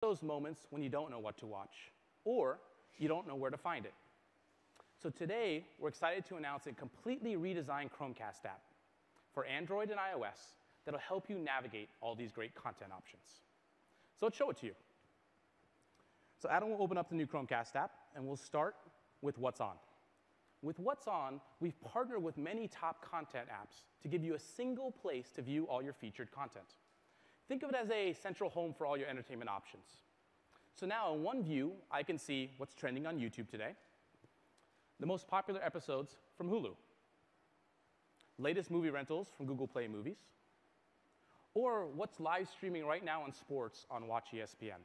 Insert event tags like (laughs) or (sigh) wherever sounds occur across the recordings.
those moments when you don't know what to watch or you don't know where to find it. So today, we're excited to announce a completely redesigned Chromecast app for Android and iOS that'll help you navigate all these great content options. So let's show it to you. So Adam will open up the new Chromecast app, and we'll start with What's On. With What's On, we've partnered with many top content apps to give you a single place to view all your featured content. Think of it as a central home for all your entertainment options. So now in one view, I can see what's trending on YouTube today, the most popular episodes from Hulu, latest movie rentals from Google Play Movies, or what's live streaming right now on sports on Watch ESPN.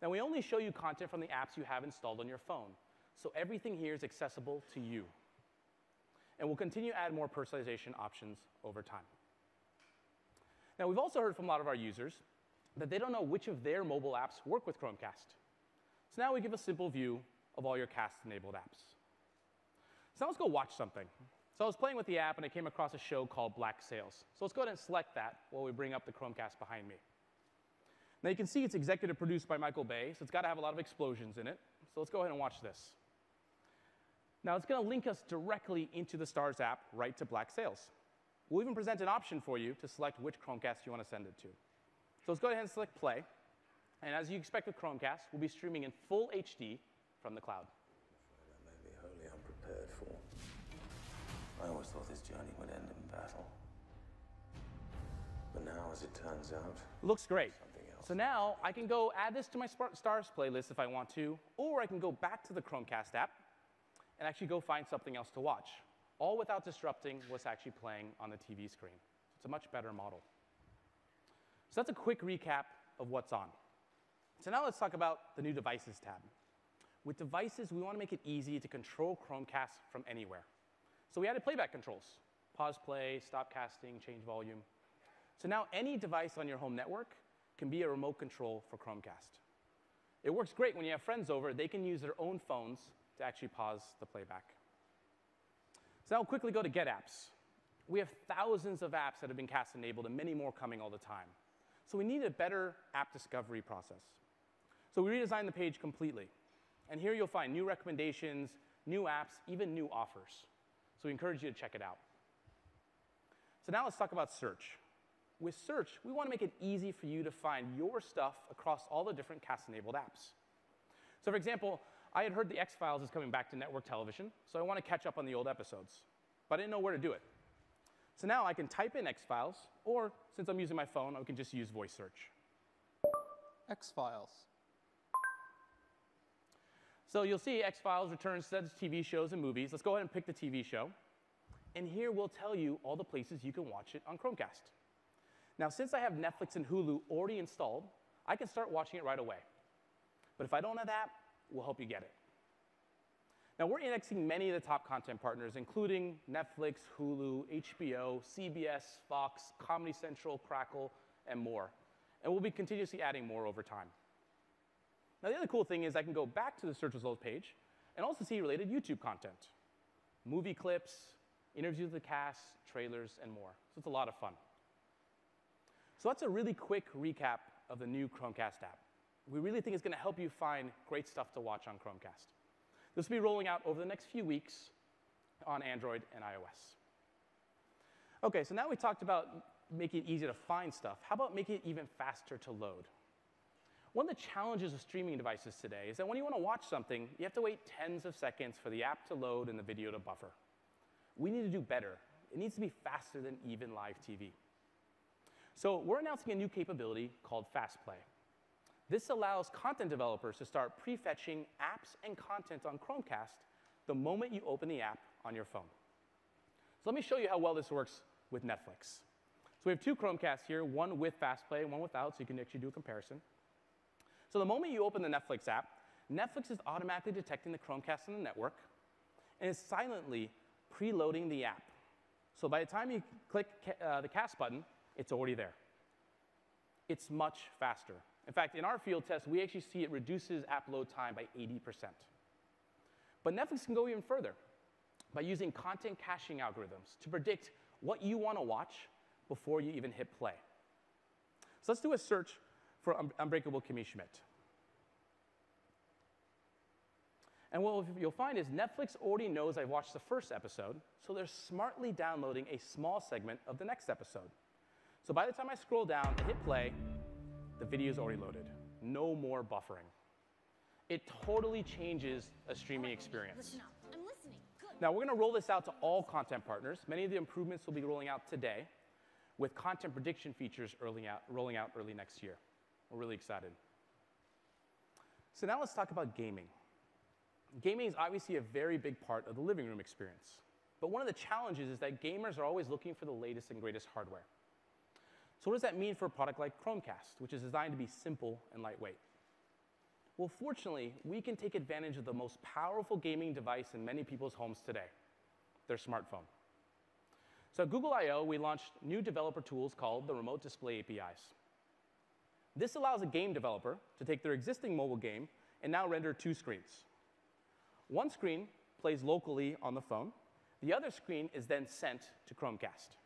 Now, we only show you content from the apps you have installed on your phone, so everything here is accessible to you. And we'll continue to add more personalization options over time. Now, we've also heard from a lot of our users that they don't know which of their mobile apps work with Chromecast. So now we give a simple view of all your cast-enabled apps. So now let's go watch something. So I was playing with the app, and I came across a show called Black Sails. So let's go ahead and select that while we bring up the Chromecast behind me. Now you can see it's executive produced by Michael Bay, so it's got to have a lot of explosions in it. So let's go ahead and watch this. Now it's going to link us directly into the Starz app, right to Black Sails. We'll even present an option for you to select which Chromecast you want to send it to. So let's go ahead and select play. And as you expect with Chromecast, we'll be streaming in full HD from the cloud. That may be wholly unprepared for. I always thought this journey would end in battle. But now, as it turns out, Looks great. Something else. So now I can go add this to my Starz playlist if I want to, or I can go back to the Chromecast app and actually go find something else to watch, all without disrupting what's actually playing on the TV screen. It's a much better model. So that's a quick recap of what's on. So now let's talk about the new Devices tab. With devices, we want to make it easy to control Chromecast from anywhere. So we added playback controls, pause play, stop casting, change volume. So now any device on your home network can be a remote control for Chromecast. It works great when you have friends over, they can use their own phones to actually pause the playback. So I'll quickly go to Get Apps. We have thousands of apps that have been cast enabled and many more coming all the time. So we need a better app discovery process. So we redesigned the page completely. And here you'll find new recommendations, new apps, even new offers. So we encourage you to check it out. So now let's talk about search. With search, we want to make it easy for you to find your stuff across all the different cast-enabled apps. So for example, I had heard the X-Files is coming back to network television, so I want to catch up on the old episodes. But I didn't know where to do it. So now I can type in X-Files, or since I'm using my phone, I can just use voice search. X Files. So you'll see X-Files returns says TV shows and movies. Let's go ahead and pick the TV show. And here we'll tell you all the places you can watch it on Chromecast. Now, since I have Netflix and Hulu already installed, I can start watching it right away. But if I don't have that, we'll help you get it. Now, we're indexing many of the top content partners, including Netflix, Hulu, HBO, CBS, Fox, Comedy Central, Crackle, and more. And we'll be continuously adding more over time. Now, the other cool thing is I can go back to the search results page and also see related YouTube content, movie clips, interviews with the cast, trailers, and more. So it's a lot of fun. So that's a really quick recap of the new Chromecast app. We really think it's going to help you find great stuff to watch on Chromecast. This will be rolling out over the next few weeks on Android and iOS. Okay, so now we talked about making it easier to find stuff. How about making it even faster to load? One of the challenges of streaming devices today is that when you want to watch something, you have to wait tens of seconds for the app to load and the video to buffer. We need to do better. It needs to be faster than even live TV. So we're announcing a new capability called Fast Play. This allows content developers to start prefetching apps and content on Chromecast the moment you open the app on your phone. So let me show you how well this works with Netflix. So we have two Chromecasts here, one with Fast Play and one without, so you can actually do a comparison. So the moment you open the Netflix app, Netflix is automatically detecting the Chromecast on the network and is silently preloading the app. So by the time you click uh, the cast button, it's already there. It's much faster. In fact, in our field test, we actually see it reduces app load time by 80%. But Netflix can go even further by using content caching algorithms to predict what you want to watch before you even hit play. So let's do a search for Un- Unbreakable Kimmy Schmidt. And what you'll find is Netflix already knows I've watched the first episode, so they're smartly downloading a small segment of the next episode. So by the time I scroll down and hit play, the video is already loaded. No more buffering. It totally changes a streaming experience. Listen up. I'm listening. Good. Now, we're going to roll this out to all content partners. Many of the improvements will be rolling out today, with content prediction features early out, rolling out early next year. We're really excited. So, now let's talk about gaming. Gaming is obviously a very big part of the living room experience. But one of the challenges is that gamers are always looking for the latest and greatest hardware. So, what does that mean for a product like Chromecast, which is designed to be simple and lightweight? Well, fortunately, we can take advantage of the most powerful gaming device in many people's homes today their smartphone. So at Google I/O, we launched new developer tools called the Remote Display APIs. This allows a game developer to take their existing mobile game and now render two screens. One screen plays locally on the phone, the other screen is then sent to Chromecast.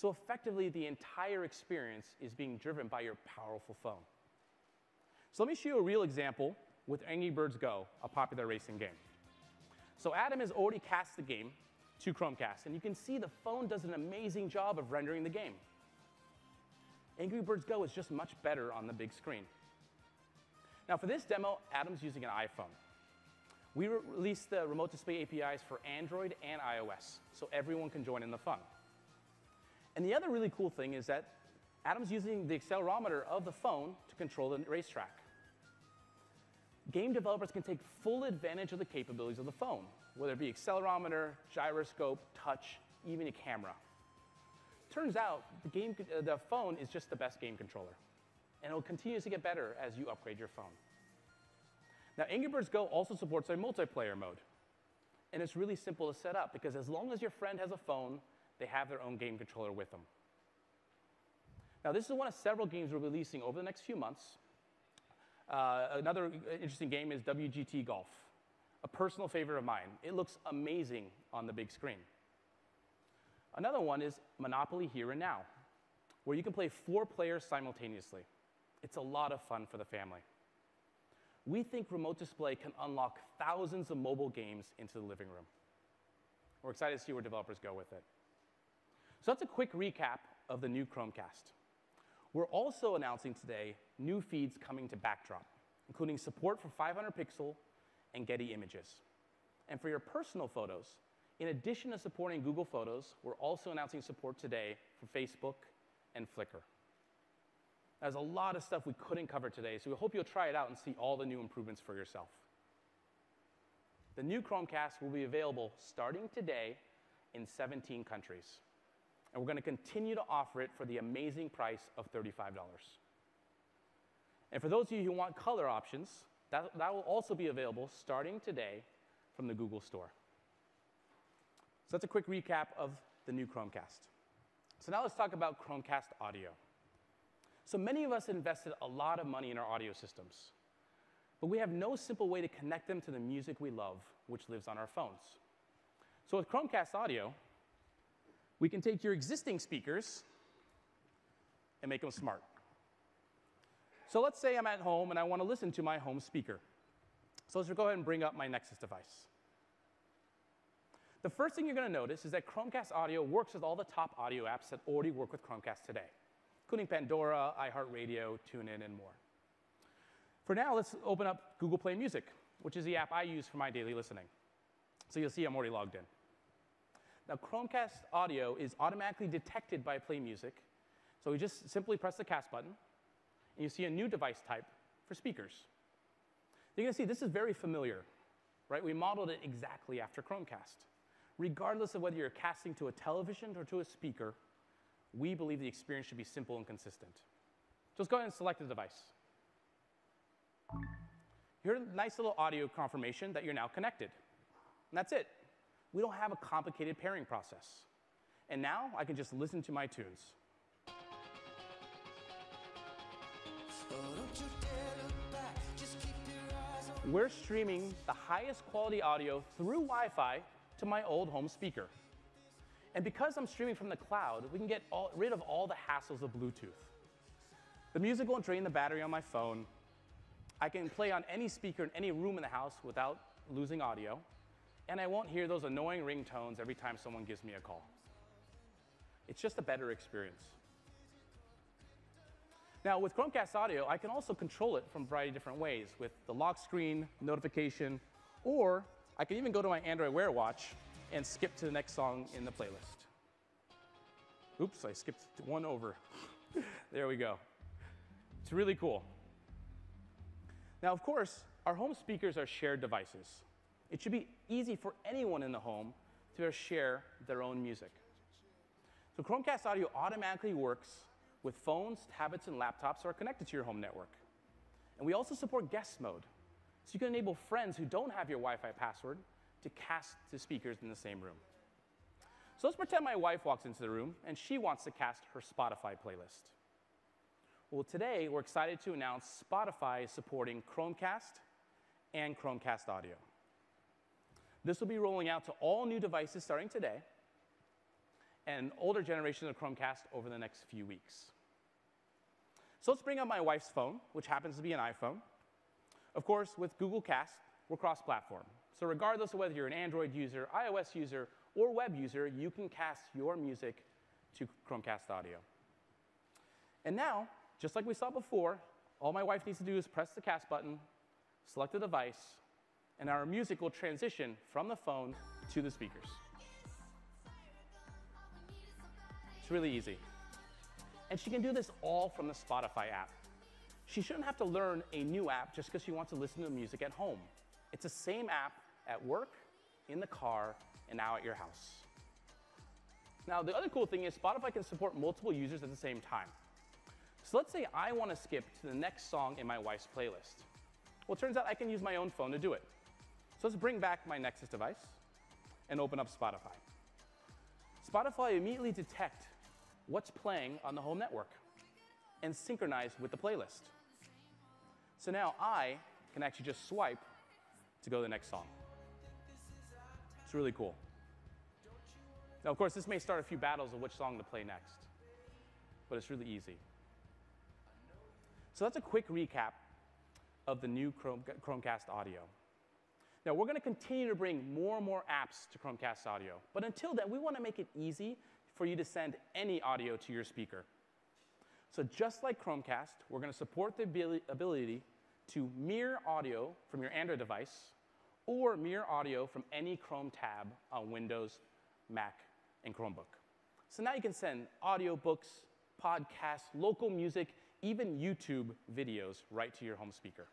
So effectively, the entire experience is being driven by your powerful phone. So let me show you a real example with Angry Birds Go, a popular racing game. So Adam has already cast the game to Chromecast, and you can see the phone does an amazing job of rendering the game. Angry Birds Go is just much better on the big screen. Now for this demo, Adam's using an iPhone. We re released the remote display APIs for Android and iOS, so everyone can join in the fun. And the other really cool thing is that Adam's using the accelerometer of the phone to control the racetrack. Game developers can take full advantage of the capabilities of the phone, whether it be accelerometer, gyroscope, touch, even a camera. Turns out the, game, uh, the phone is just the best game controller, and it will continue to get better as you upgrade your phone. Now, Angry Birds Go also supports a multiplayer mode, and it's really simple to set up because as long as your friend has a phone, they have their own game controller with them. Now, this is one of several games we're releasing over the next few months. Uh, another interesting game is WGT Golf, a personal favorite of mine. It looks amazing on the big screen. Another one is Monopoly Here and Now, where you can play four players simultaneously. It's a lot of fun for the family. We think Remote Display can unlock thousands of mobile games into the living room. We're excited to see where developers go with it. So that's a quick recap of the new Chromecast. We're also announcing today new feeds coming to Backdrop, including support for 500 pixel and Getty images. And for your personal photos, in addition to supporting Google Photos, we're also announcing support today for Facebook and Flickr. There's a lot of stuff we couldn't cover today, so we hope you'll try it out and see all the new improvements for yourself. The new Chromecast will be available starting today in 17 countries. And we're going to continue to offer it for the amazing price of $35. And for those of you who want color options, that, that will also be available starting today from the Google Store. So that's a quick recap of the new Chromecast. So now let's talk about Chromecast audio. So many of us invested a lot of money in our audio systems, but we have no simple way to connect them to the music we love, which lives on our phones. So with Chromecast audio, we can take your existing speakers and make them smart. So let's say I'm at home and I want to listen to my home speaker. So let's go ahead and bring up my Nexus device. The first thing you're going to notice is that Chromecast Audio works with all the top audio apps that already work with Chromecast today, including Pandora, iHeartRadio, TuneIn, and more. For now, let's open up Google Play Music, which is the app I use for my daily listening. So you'll see I'm already logged in. Now, Chromecast audio is automatically detected by Play Music. So we just simply press the cast button, and you see a new device type for speakers. You're going to see this is very familiar, right? We modeled it exactly after Chromecast. Regardless of whether you're casting to a television or to a speaker, we believe the experience should be simple and consistent. Just go ahead and select the device. Here's a nice little audio confirmation that you're now connected. And that's it we don't have a complicated pairing process. And now I can just listen to my tunes. We're streaming the highest quality audio through Wi Fi to my old home speaker. And because I'm streaming from the cloud, we can get all, rid of all the hassles of Bluetooth. The music won't drain the battery on my phone. I can play on any speaker in any room in the house without losing audio. And I won't hear those annoying ringtones every time someone gives me a call. It's just a better experience. Now, with Chromecast Audio, I can also control it from a variety of different ways with the lock screen, notification, or I can even go to my Android Wear Watch and skip to the next song in the playlist. Oops, I skipped one over. (laughs) there we go. It's really cool. Now, of course, our home speakers are shared devices. It should be easy for anyone in the home to share their own music. So Chromecast Audio automatically works with phones, tablets, and laptops that are connected to your home network. And we also support guest mode. So you can enable friends who don't have your Wi-Fi password to cast to speakers in the same room. So let's pretend my wife walks into the room and she wants to cast her Spotify playlist. Well, today we're excited to announce Spotify supporting Chromecast and Chromecast Audio. This will be rolling out to all new devices starting today and older generations of Chromecast over the next few weeks. So let's bring up my wife's phone, which happens to be an iPhone. Of course, with Google Cast, we're cross platform. So, regardless of whether you're an Android user, iOS user, or web user, you can cast your music to Chromecast Audio. And now, just like we saw before, all my wife needs to do is press the cast button, select the device, and our music will transition from the phone to the speakers. It's really easy. And she can do this all from the Spotify app. She shouldn't have to learn a new app just because she wants to listen to music at home. It's the same app at work, in the car, and now at your house. Now, the other cool thing is Spotify can support multiple users at the same time. So let's say I want to skip to the next song in my wife's playlist. Well, it turns out I can use my own phone to do it. So let's bring back my Nexus device and open up Spotify. Spotify immediately detect what's playing on the home network and synchronize with the playlist. So now I can actually just swipe to go to the next song. It's really cool. Now, of course, this may start a few battles of which song to play next, but it's really easy. So that's a quick recap of the new Chrome, Chromecast Audio. Now, we're going to continue to bring more and more apps to Chromecast Audio, but until then, we want to make it easy for you to send any audio to your speaker. So just like Chromecast, we're going to support the ability to mirror audio from your Android device or mirror audio from any Chrome tab on Windows, Mac, and Chromebook. So now you can send audiobooks, podcasts, local music, even YouTube videos right to your home speaker.